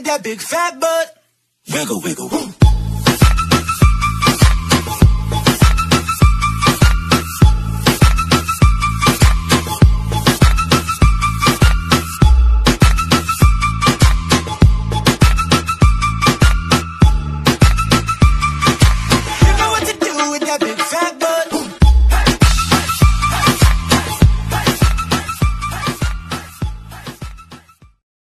with that big fat butt. Wiggle, wiggle, woo.